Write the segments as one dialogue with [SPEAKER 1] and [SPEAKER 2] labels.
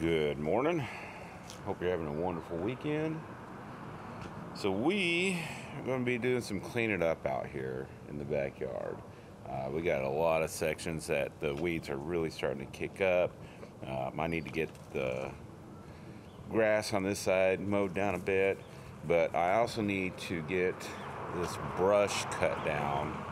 [SPEAKER 1] Good morning. Hope you're having a wonderful weekend. So we are going to be doing some cleaning up out here in the backyard. Uh, we got a lot of sections that the weeds are really starting to kick up. Um, I need to get the grass on this side mowed down a bit, but I also need to get this brush cut down.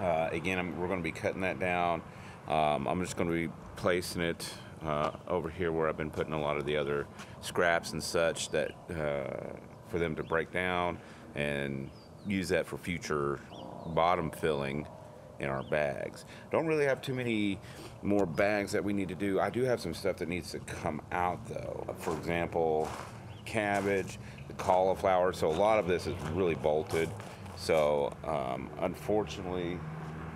[SPEAKER 1] Uh, again, I'm, we're going to be cutting that down. Um, I'm just going to be placing it uh, over here where I've been putting a lot of the other scraps and such that uh, for them to break down and use that for future bottom filling in our bags. Don't really have too many more bags that we need to do. I do have some stuff that needs to come out though. For example, cabbage, the cauliflower. So a lot of this is really bolted. So um, unfortunately,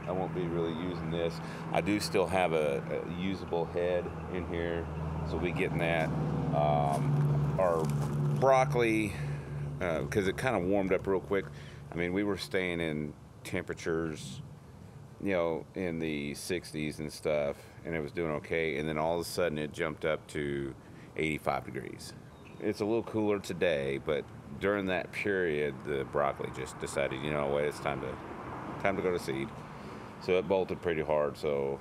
[SPEAKER 1] I won't be really using this. I do still have a, a usable head in here, so we'll be getting that. Um, our broccoli, because uh, it kind of warmed up real quick. I mean, we were staying in temperatures, you know, in the 60s and stuff, and it was doing okay. And then all of a sudden, it jumped up to 85 degrees. It's a little cooler today, but during that period, the broccoli just decided, you know what, it's time to time to go to seed. So it bolted pretty hard. So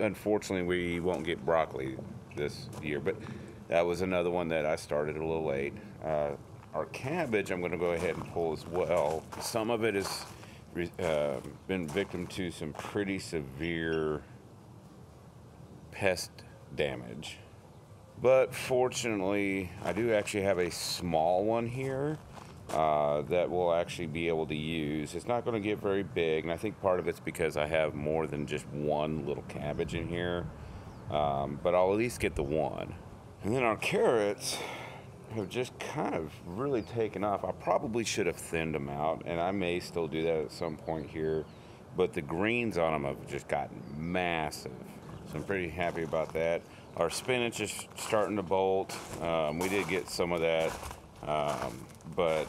[SPEAKER 1] unfortunately, we won't get broccoli this year. But that was another one that I started a little late. Uh, our cabbage, I'm going to go ahead and pull as well. Some of it has uh, been victim to some pretty severe pest damage. But fortunately, I do actually have a small one here uh, that we'll actually be able to use. It's not going to get very big, and I think part of it's because I have more than just one little cabbage in here. Um, but I'll at least get the one. And then our carrots have just kind of really taken off. I probably should have thinned them out, and I may still do that at some point here. But the greens on them have just gotten massive. So I'm pretty happy about that. Our spinach is starting to bolt. Um, we did get some of that. Um, but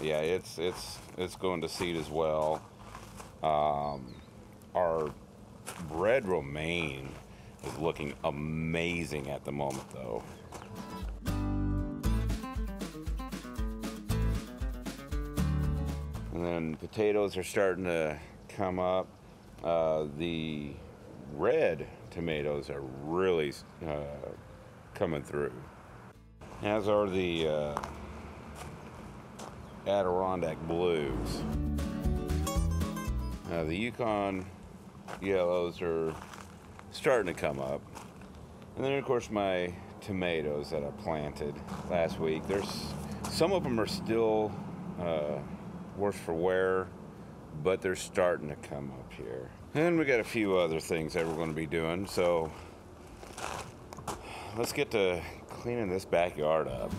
[SPEAKER 1] yeah, it's it's it's going to seed as well. Um, our red romaine is looking amazing at the moment, though. And then potatoes are starting to come up. Uh, the red tomatoes are really uh, coming through as are the uh, Adirondack Blues. Uh, the Yukon yellows are starting to come up. And then, of course, my tomatoes that I planted last week. There's some of them are still uh, worse for wear, but they're starting to come up here. And we got a few other things that we're going to be doing. So let's get to cleaning this backyard up.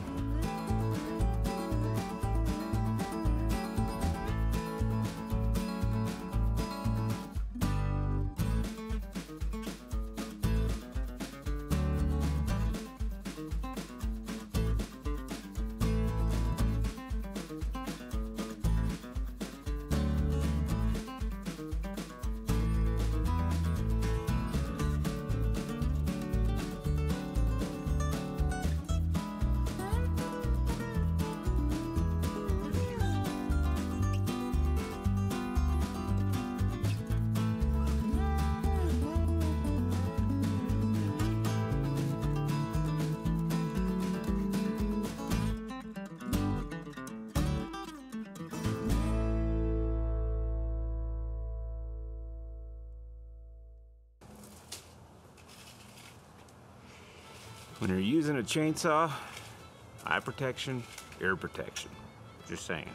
[SPEAKER 1] When you're using a chainsaw, eye protection, ear protection. Just saying.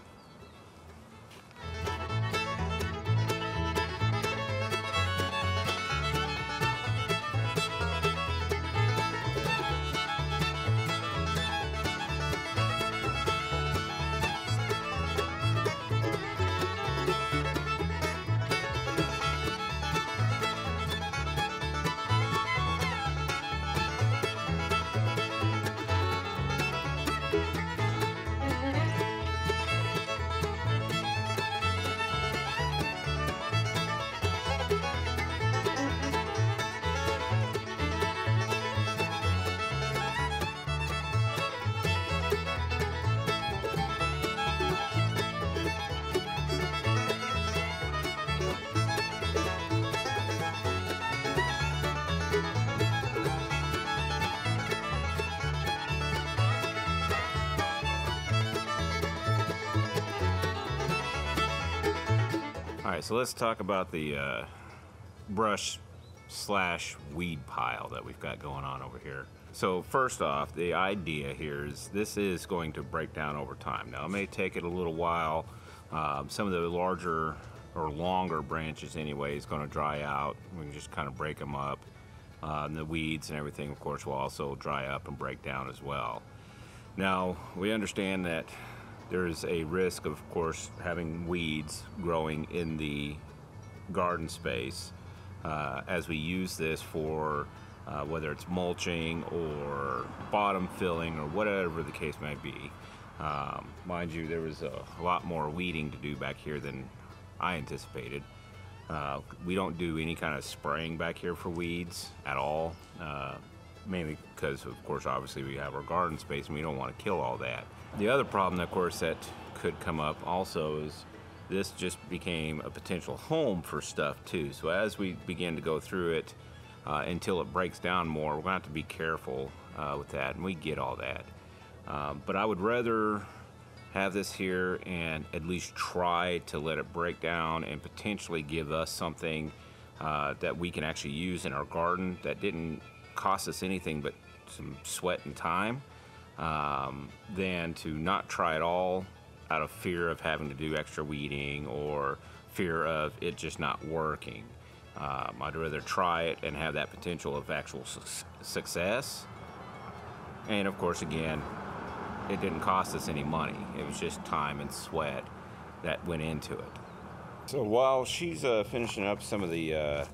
[SPEAKER 1] right, so let's talk about the uh, brush slash weed pile that we've got going on over here. So first off, the idea here is this is going to break down over time. Now it may take it a little while. Um, some of the larger or longer branches anyway is going to dry out. We can just kind of break them up. Uh, the weeds and everything, of course, will also dry up and break down as well. Now, we understand that there is a risk, of course, having weeds growing in the garden space uh, as we use this for uh, whether it's mulching or bottom filling or whatever the case may be. Um, mind you, there was a, a, lot more weeding to do back here than I anticipated. Uh, we don't do any kind of spraying back here for weeds at all, uh, mainly because, of course, obviously we have our garden space and we don't want to kill all that. The other problem, of course, that could come up also is this just became a potential home for stuff too. So as we begin to go through it uh, until it breaks down more, we're going to have to be careful uh, with that, and we get all that. Um, but I would rather have this here and at least try to let it break down and potentially give us something uh, that we can actually use in our garden that didn't cost us anything but some sweat and time um, than to not try at all out of fear of having to do extra weeding or fear of it just not working. Um, I'd rather try it and have that potential of actual su success. And of course, again, it didn't cost us any money. It was just time and sweat that went into it. So while she's uh, finishing up some of the uh,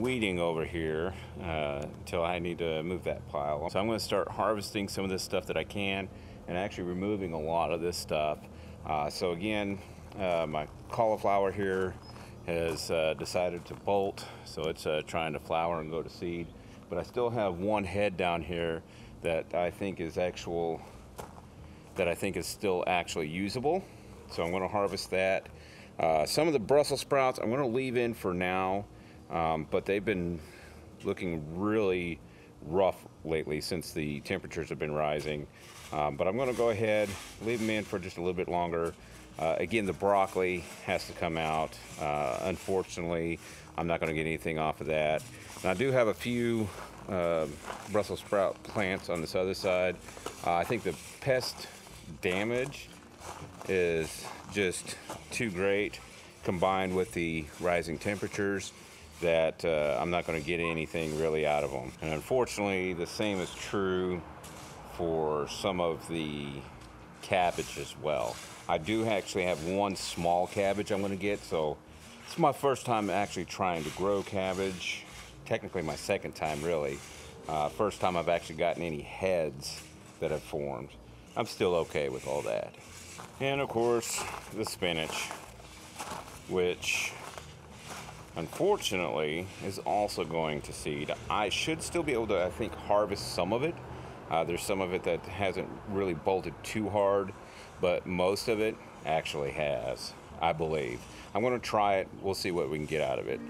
[SPEAKER 1] weeding over here uh, until I need to move that pile. So I'm going to start harvesting some of this stuff that I can and actually removing a lot of this stuff. Uh, so again, uh, my cauliflower here has uh, decided to bolt, so it's uh, trying to flower and go to seed. But I still have one head down here that I think is actual, that I think is still actually usable. So I'm going to harvest that. Uh, some of the Brussels sprouts I'm going to leave in for now. Um, but they've been looking really rough lately since the temperatures have been rising. Um, but I'm going to go ahead, leave them in for just a little bit longer. Uh, again, the broccoli has to come out. Uh, unfortunately, I'm not going to get anything off of that. And I do have a few uh, Brussels sprout plants on this other side. Uh, I think the pest damage is just too great combined with the rising temperatures that uh, I'm not going to get anything really out of them. And unfortunately, the same is true for some of the cabbage as well. I do actually have one small cabbage I'm going to get, so it's my first time actually trying to grow cabbage. Technically, my second time, really. Uh, first time I've actually gotten any heads that have formed. I'm still okay with all that. And of course, the spinach, which unfortunately, is also going to seed. I should still be able to, I think, harvest some of it. Uh, there's some of it that hasn't really bolted too hard, but most of it actually has, I believe. I'm going to try it. We'll see what we can get out of it.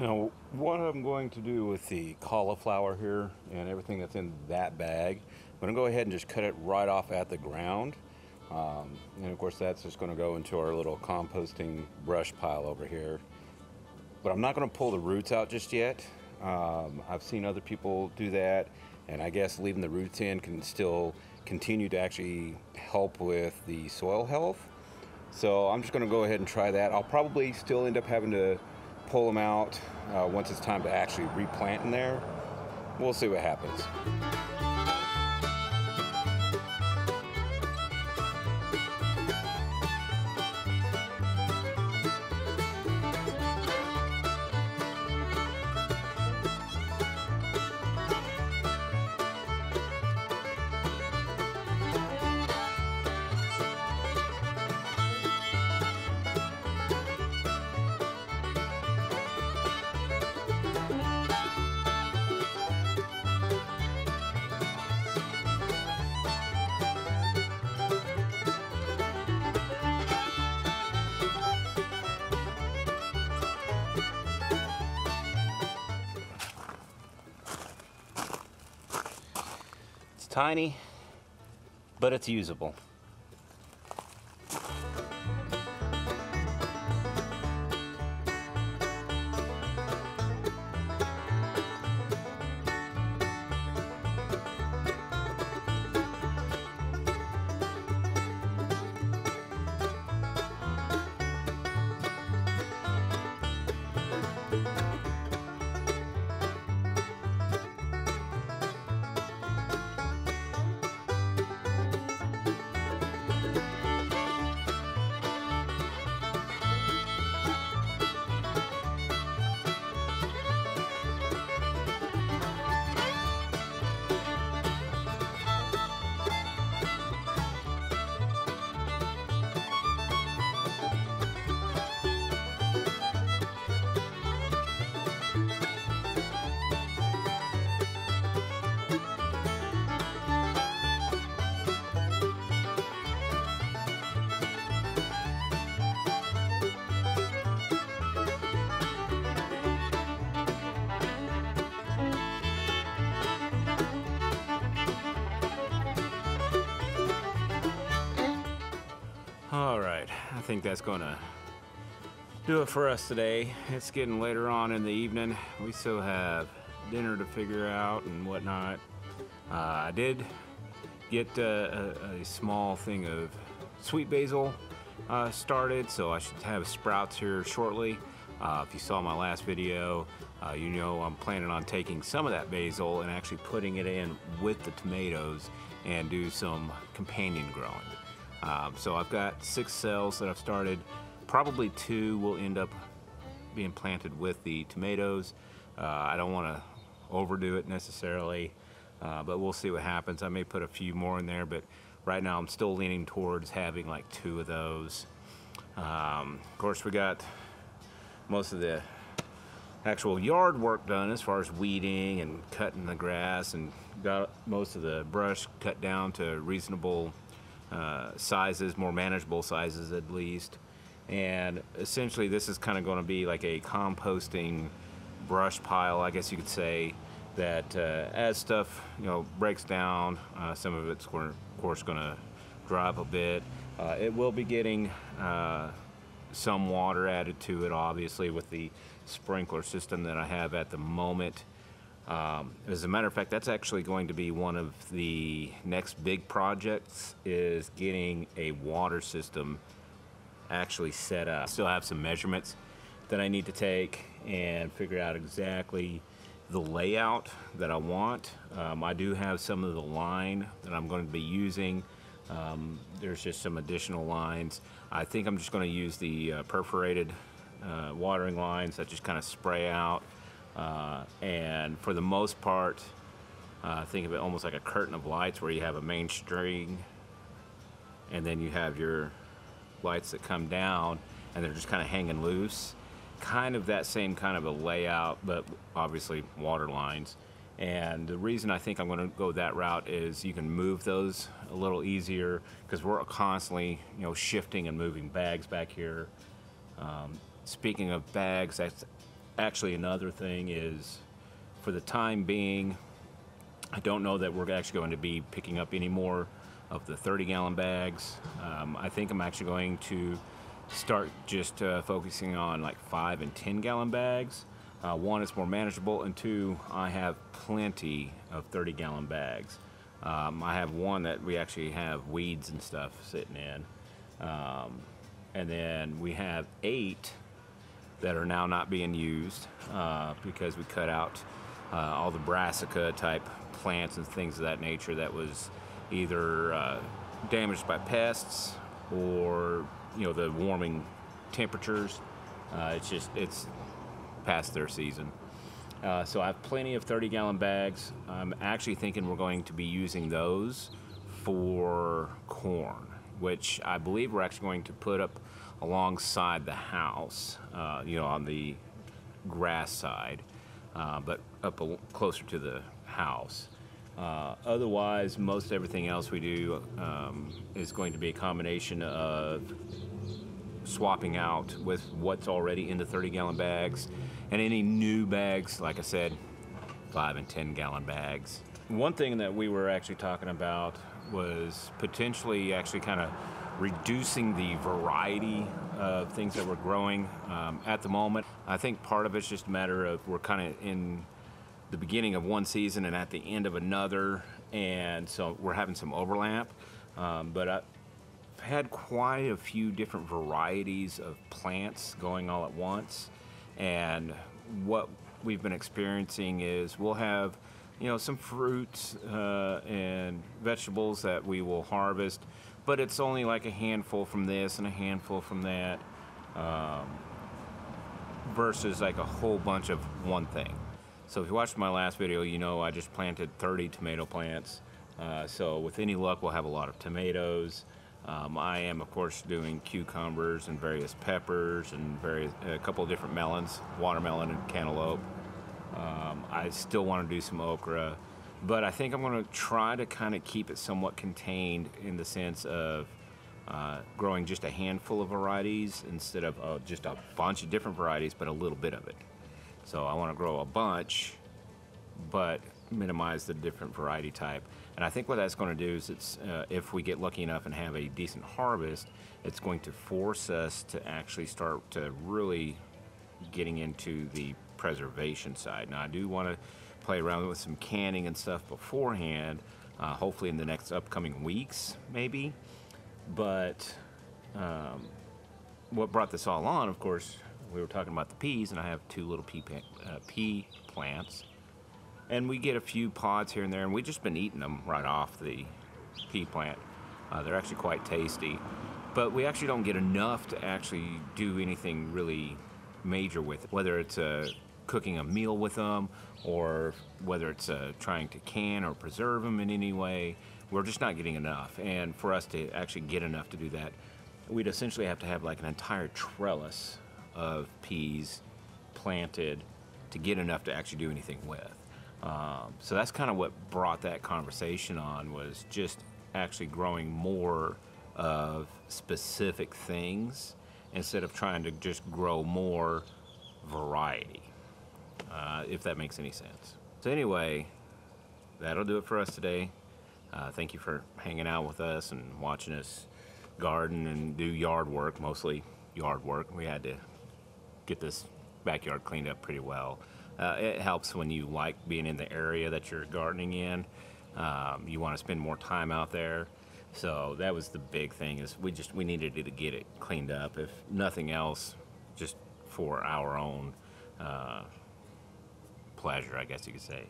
[SPEAKER 1] Now, what I'm going to do with the cauliflower here and everything that's in that bag, I'm going to go ahead and just cut it right off at the ground. Um, and of course, that's just going to go into our little composting brush pile over here. But I'm not going to pull the roots out just yet. Um, I've seen other people do that, and I guess leaving the roots in can still continue to actually help with the soil health. So I'm just going to go ahead and try that. I'll probably still end up having to pull them out uh, once it's time to actually replant in there. We'll see what happens.
[SPEAKER 2] Tiny, but it's usable. Think that's gonna do it for us today. It's getting later on in the evening. We still have dinner to figure out and whatnot. Uh, I did get uh, a, a small thing of sweet basil uh, started, so I should have sprouts here shortly. Uh, if you saw my last video, uh, you know I'm planning on taking some of that basil and actually putting it in with the tomatoes and do some companion growing. Um, so I've got six cells that I've started. Probably two will end up being planted with the tomatoes. Uh, I don't want to overdo it necessarily, uh, but we'll see what happens. I may put a few more in there, but right now I'm still leaning towards having like two of those. Um, of course, we got most of the actual yard work done as far as weeding and cutting the grass and got most of the brush cut down to reasonable uh, sizes, more manageable sizes at least. And essentially, this is kind of going to be like a composting brush pile, I guess you could say. That uh, as stuff you know breaks down, uh, some of it's of course going to dry up a bit. Uh, it will be getting uh, some water added to it, obviously, with the sprinkler system that I have at the moment. Um, as a matter of fact, that's actually going to be one of the next big projects is getting a water system actually set up. Still have some measurements that I need to take and figure out exactly the layout that I want. Um, I do have some of the line that I'm going to be using. Um, there's just some additional lines. I think I'm just going to use the uh, perforated uh, watering lines that just kind of spray out. Uh, and for the most part, uh, think of it almost like a curtain of lights where you have a main string and then you have your lights that come down and they're just kind of hanging loose. Kind of that same kind of a layout, but obviously water lines. And the reason I think I'm going to go that route is you can move those a little easier because we're constantly, you know, shifting and moving bags back here. Um, speaking of bags, that's actually another thing is for the time being, I don't know that we're actually going to be picking up any more of the 30 gallon bags. Um, I think I'm actually going to start just uh, focusing on like five and 10 gallon bags. Uh, one, it's more manageable, and two, I have plenty of 30 gallon bags. Um, I have one that we actually have weeds and stuff sitting in. Um, and then we have eight that are now not being used uh, because we cut out uh, all the brassica type plants and things of that nature that was either uh, damaged by pests or you know the warming temperatures. Uh, it's just it's past their season. Uh, so I have plenty of 30 gallon bags. I'm actually thinking we're going to be using those for corn, which I believe we're actually going to put up alongside the house, uh, you know, on the grass side, uh, but up a, closer to the house. Uh, otherwise, most everything else we do um, is going to be a combination of swapping out with what's already in the 30 gallon bags and any new bags, like I said, five and 10 gallon bags. one thing that we were actually talking about was potentially actually kind of reducing the variety of things that we're growing um, at the moment. I think part of it's just a matter of we're kind of in the beginning of one season and at the end of another, and so we're having some overlap. Um, but I've had quite a few different varieties of plants going all at once, and what we've been experiencing is we'll have you know some fruits uh, and vegetables that we will harvest but it's only like a handful from this and a handful from that um, versus like a whole bunch of one thing. So if you watched my last video you know i just planted 30 tomato plants. Uh, so with any luck we'll have a lot of tomatoes. Um, i am of course doing cucumbers and various peppers and various a couple of different melons watermelon and cantaloupe. Um, I still want to do some okra, but I think I'm going to try to kind of keep it somewhat contained in the sense of uh, growing just a handful of varieties instead of uh, just a bunch of different varieties, but a little bit of it. So I want to grow a bunch, but minimize the different variety type. And I think what that's going to do is it's uh, if we get lucky enough and have a decent harvest, it's going to force us to actually start to really getting into the preservation side. Now, I do want to play around with some canning and stuff beforehand, uh, hopefully in the next upcoming weeks, maybe. But um, what brought this all on, of course, we were talking about the peas, and I have two little pea, uh, pea plants. And we get a few pods here and there, and we've just been eating them right off the pea plant. Uh, they're actually quite tasty, but we actually don't get enough to actually do anything really major with it, whether it's uh, cooking a meal with them or whether it's uh, trying to can or preserve them in any way. We're just not getting enough. And for us to actually get enough to do that, we'd essentially have to have like an entire trellis of peas planted to get enough to actually do anything with. Um, so that's kind of what brought that conversation on was just actually growing more of specific things instead of trying to just grow more variety, uh, if that makes any sense. So, anyway, that'll do it for us today. Uh, thank you for hanging out with us and watching us garden and do yard work, mostly yard work. We had to get this backyard cleaned up pretty well. Uh, it helps when you like being in the area that you're gardening in. Um, you want to spend more time out there. So that was the big thing is we just we needed to get it cleaned up. If nothing else, just for our own uh, pleasure, I guess you could say.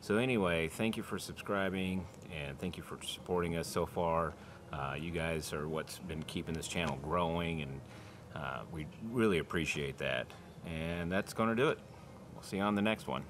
[SPEAKER 2] So anyway, thank you for subscribing and thank you for supporting us so far. Uh, you guys are what's been keeping this channel growing, and uh, we really appreciate that. And that's going to do it. We'll see you on the next one.